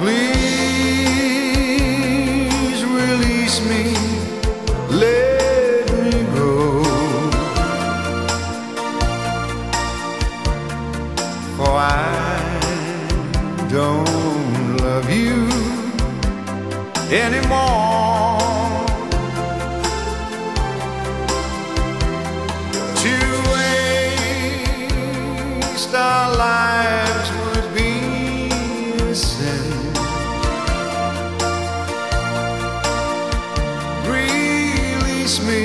Please release me, let me go. For I don't love you anymore. To waste our lives. Release me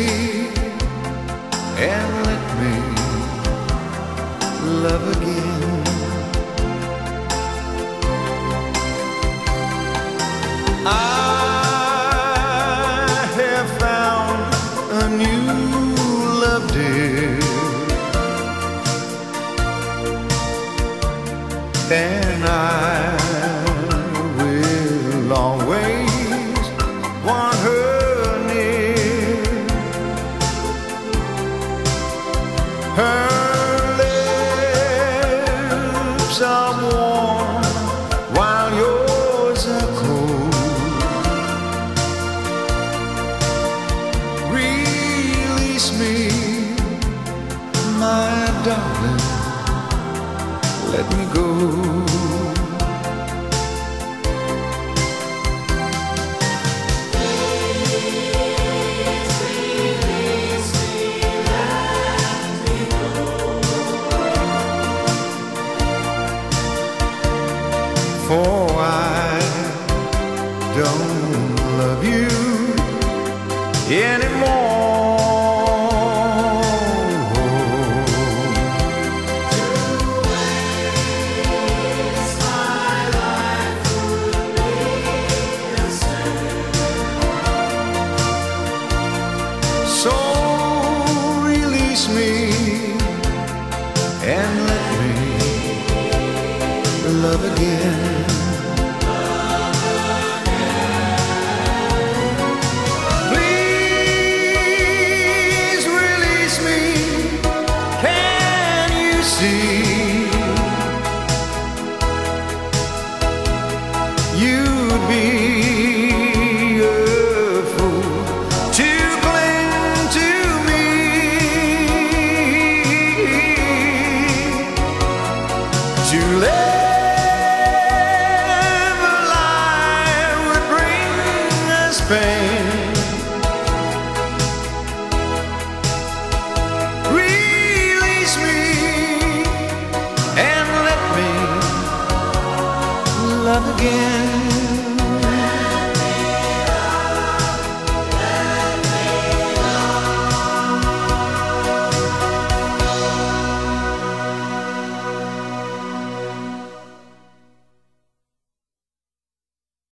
and let me love again. I have found a new love, dear, and lips are warm while yours are cold. Release me, my darling. Let me I don't love you anymore. So release me and let me love again. See? You'd be again.